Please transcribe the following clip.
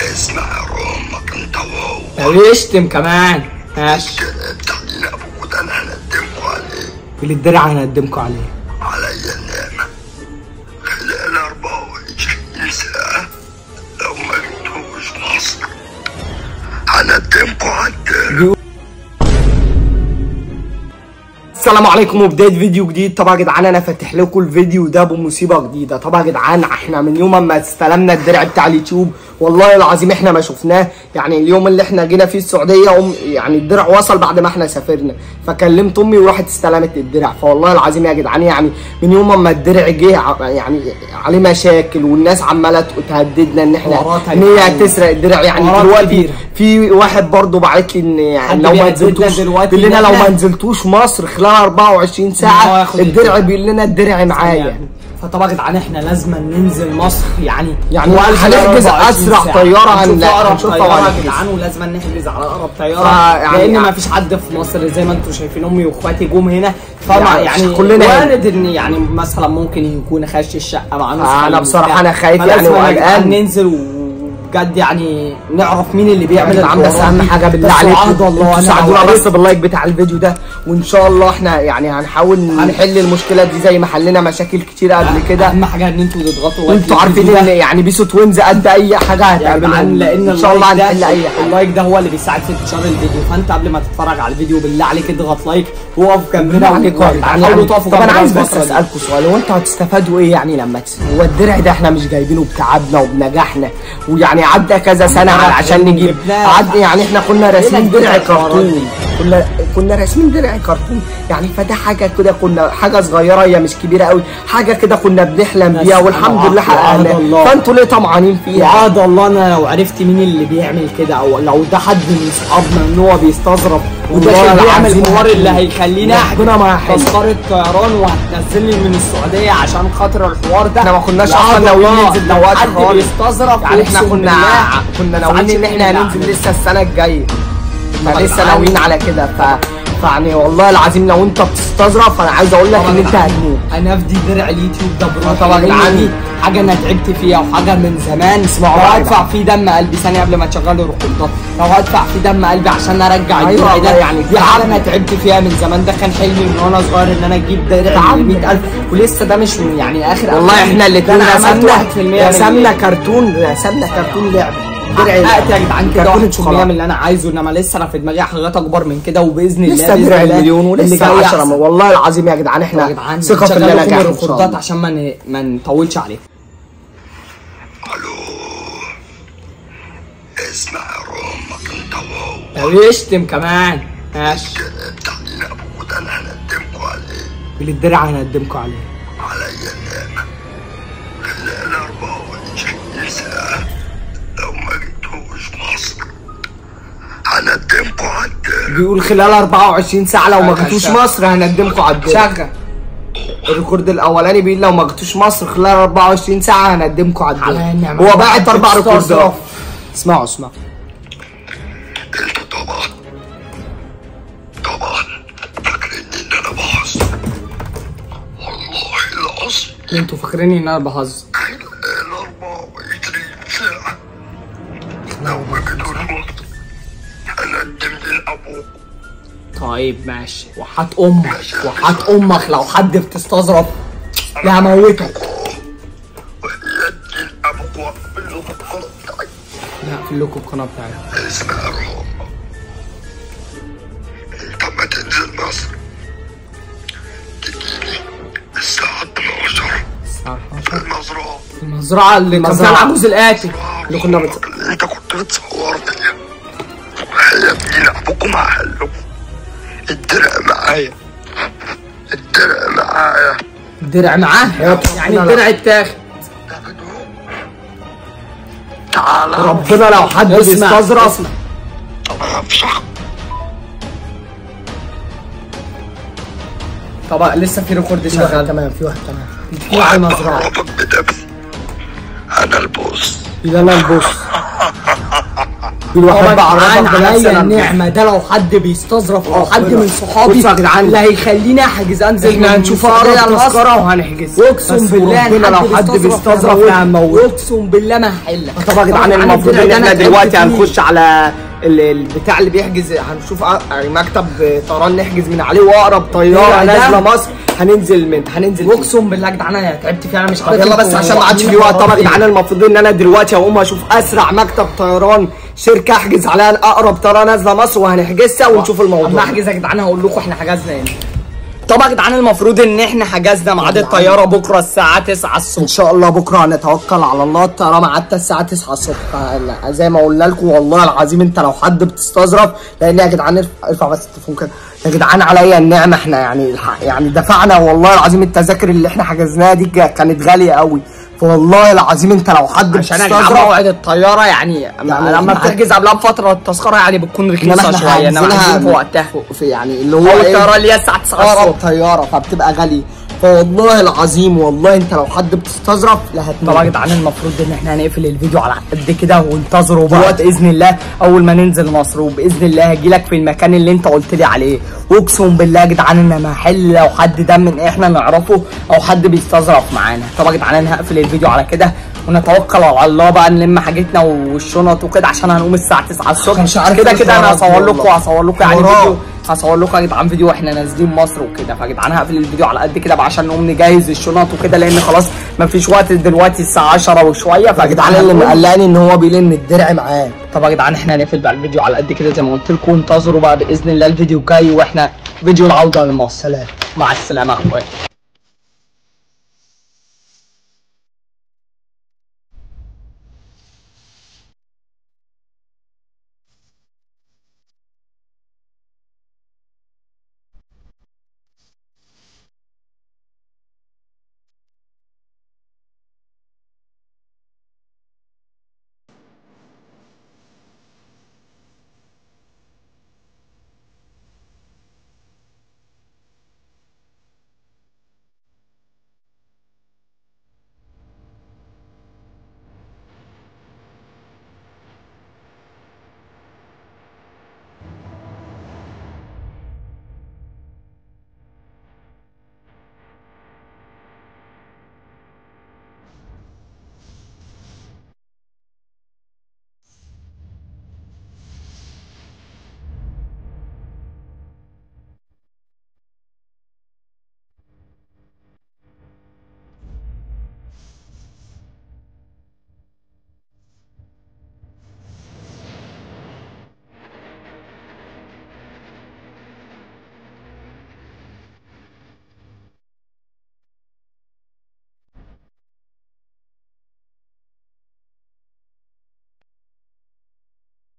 اسمع يا أمك انت وهو لو يشتم كمان. ماشي. أبوك ده أنا هندمكوا عليه. بالدرع عليه. السلام عليكم وبداية فيديو جديد. طبعا يا جدعان أنا فاتح لكم الفيديو ده بمصيبة جديدة. طبعا يا جدعان إحنا من يوم ما استلمنا الدرع بتاع اليوتيوب والله العظيم إحنا ما شفناه. يعني اليوم اللي إحنا جينا فيه السعودية أم يعني الدرع وصل بعد ما إحنا سافرنا. فكلمت أمي وراحت استلمت الدرع. فوالله العظيم يا جدعان يعني من يوم ما الدرع جه يعني عليه مشاكل والناس عمالة تهددنا إن إحنا إن هي يعني. تسرق الدرع. يعني دلوقتي. في واحد برضه بعت لي إن يعني لو ما نزلتوش بيقول لنا لو ما نزلتوش مصر خلال 24 إن هو ساعه الدرع. بيقول لنا الدرع معايا فطبعا يا جدعان إحنا لازم ننزل مصر يعني يعني هنحجز 24 أسرع ساعة. طيارة هنشوف هنلاقي- أقرب طيارة يا. جدعان ولازم نحجز على أقرب طيارة فيعني- لأن ما فيش حد في مصر زي ما أنتم شايفين أمي وأخواتي جم هنا فما يعني يعني كلنا. وارد إن يعني مثلا ممكن يكون خش الشقة مع ناس أنا خايف بصراحة وبتاع. أنا خايف يعني وقلقان. ننزل وبجد يعني نعرف مين اللي بيعمل يا عم بس أهم. حاجة بالله عليكم أنا ساعدونا بس باللايك بتاع الفيديو ده وإن شاء الله إحنا يعني هنحاول نحل المشكلة دي زي ما حلينا مشاكل كتير قبل كده أهم حاجة إن أنتوا تضغطوا وأنتوا عارفين إن. يعني بيسو توينز قد أي حاجة هتقابلهم لأن إن شاء الله هنحل أي حاجة ال like ده هو اللي بيساعد في انتشار الفيديو فأنت قبل ما تتفرج على الفيديو بالله عليك اضغط like وقف جنبنا جدعان حاولوا يعني تقفوا طب أنا عايز بس. اسالكم سؤال هو أنتوا هتستفادوا إيه يعني لما. هو الدرع ده إحنا مش جايبينه بتعبنا وبنجاحنا ويعني عدى كذا سنة على عشان نجيب. عدى يعني إحنا كنا راسمين كده درع كرتون. كنا كنا راسمين درع كرتون يعني فده حاجة كده كنا حاجة صغيرة هي مش كبيرة قوي. حاجة كده كنا بنحلم بيها والحمد لله حققناها. فانتوا ليه طمعانين فيها؟ وعاد الله. أنا لو عرفت مين اللي بيعمل كده أو لو ده حد من أصحابنا إن هو بيستظرف والله وداخل بيعمل الحوار اللي. هيخليني ربنا ما هيحل. تذكره طيران وهتنزلني من السعودية عشان خاطر الحوار ده. إحنا ما كناش أصلا ناويين ننزل لو حد. بيستظرف يعني إحنا كنا كنا ناويين إن إحنا هننزل اللي لسه السنة الجاية. طبعا لسه. ناويين على كده ف فيعني والله العظيم لو أنت بتستظرف أنا عايز أقول لك إن أنت هتموت أنا افدي درع اليوتيوب ده بروحي طبعا جدعان. دي حاجة أنا تعبت فيها وحاجة من زمان اسمعوا وهدفع جدعان. فيه دم قلبي ثانية قبل ما تشغلوا الريكوردات لو هدفع فيه دم قلبي عشان أرجع أيوة الدرع ده يعني دي حاجة. أنا تعبت فيها من زمان ده كان حلمي من وأنا صغير إن أنا أجيب درع. ب 100000 ولسه ده مش يعني آخر والله. إحنا الاثنين رسمنا 1% من رسمنا كرتون رسمنا كرتون لعبه حققت يا جدعان كده 1% شوكولاته. من اللي أنا عايزه إنما لسه أنا في دماغي حاجات أكبر من كده وبإذن الله لسه درع المليون اللي ولسه جاي 10 أحسن. والله العظيم يا جدعان إحنا ثقه في لكم نجاح ان شاء الريكوردات الله عشان ما ن- ما نطولش ألو. اسمع يا أمك انت وهو لو يشتم كمان. ماشي. كده بتاعنا أبوك ده أنا هندمكوا عليه. بالدرع هنقدمكم عليه. بيقول خلال 24 ساعة لو ما شغل. مصر هندمكم على الدرع شغل ال record الأولاني بيقول لو ما جيتوش مصر خلال 24 ساعة هندمكم على النعمة. هو باعت أربع ريكوردات. اسمعوا اسمعوا. أنتوا طبعا طبعا فاكرين إن أنا بهزر والله العظيم. أنتوا فاكرين إن أنا بهزر خلال 24 ساعة. لو ما طيب ماشي. وحات أمك وحات أمك. لو حد بتستظرف لا هموتك لا أقفل لكم القناة بتاعتي اسمع روما انت ما تنزل مصر الساعة 12 الساعة في 12 المزرعة المزرعه اللي كان فيها. العجوز القاتل اللي كنا. اللي انت كنت بتصور فيها هي بينا ابوكم هحلكم الدرع معايا. الدرع معايا. الدرع معاه يعني. الدرع اتاخد تعالى ربنا لو حد بيستظرف. طبعا لسه في ريكورد شغال. تمام في واحد تمام في بعرفك بنفسي. أنا البوس. أنا البوس. طبعا بعرفك جدعان بنفس عليا. النعمة ده لو حد بيستظرف أو حد ربنا. من صحابي بصوا يا جدعان. اللي هيخليني أحجز أنزل إحنا هنشوف اقرب. تذكرة وهنحجز واقسم بس بالله ربنا لو حد بيستظرف هنموت أقسم بالله ما هحلك طبعا يا جدعان المفروض إن إحنا دلوقتي. هنخش على البتاع اللي بيحجز هنشوف يعني مكتب طيران نحجز من عليه وأقرب طيارة نازلة مصر هننزل من هننزل. أقسم بالله يا جدعان أنا تعبت فيه أنا مش عارف يلا بس عشان ما عادش في وقت طبعا يا جدعان. المفروض إن أنا دلوقتي هقوم أشوف أسرع مكتب طيران شركة أحجز عليها أقرب طيارة نازلة مصر وهنحجزها ونشوف اما الموضوع أحجز يا جدعان هقول لكم إحنا حجزنا إمتى طبعا يا جدعان المفروض إن إحنا حجزنا ميعاد الطيارة بكرة الساعة 9 الصبح. إن شاء الله بكرة هنتوكل على الله. الطيارة ميعادها الساعة 9 الصبح. زي ما قلنا لكم والله العظيم أنت لو حد بتستظرف لأن يا جدعان ارفع, بس التليفون كده. يا جدعان عليا النعمة. إحنا يعني يعني دفعنا والله العظيم التذاكر اللي إحنا حجزناها دي كانت غالية قوي فوالله العظيم انت لو حد عشان يا موعد الطيارة يعني, يعني لما بتحجز قبلها بفترة التذكرة يعني بتكون رخيصة شوية إنما في وقتها. في يعني اللي هو إيه؟ الطيارة اللي هي الساعة 9 اقرب الصبح. طياره فبتبقى غالية. فوالله العظيم والله انت لو حد بتستظرف لا هتموت. طبعا يا جدعان المفروض إن إحنا هنقفل الفيديو على قد كده وانتظروا بقى. بإذن الله أول ما ننزل مصر وباذن الله هجيلك في المكان اللي انت قلت لي عليه. واقسم بالله يا جدعان إن ما حل لو حد ده من إحنا نعرفه أو حد بيستظرف معانا. طبعا يا جدعان هقفل الفيديو على كده. ونتوكل على الله بقى نلم حاجتنا والشنط وكده عشان هنقوم الساعة 9 الصبح. مش عارف كده كده أنا هصور لكم. هصور لكم يعني. فيديو هصور لكم يا جدعان فيديو وإحنا نازلين مصر وكده. فيا جدعان هقفل الفيديو على قد كده بقى عشان نقوم نجهز الشنط وكده لأن خلاص مفيش وقت دلوقتي الساعة 10 وشوية. يا جدعان اللي. مقلقني إن هو ان الدرع معاه. طب يا جدعان إحنا هنقفل بقى الفيديو على قد كده زي ما قلت لكم. انتظروا بقى بإذن الله الفيديو الجاي وإحنا فيديو العودة لمصر. سلام. مع السلامة يا أخويا.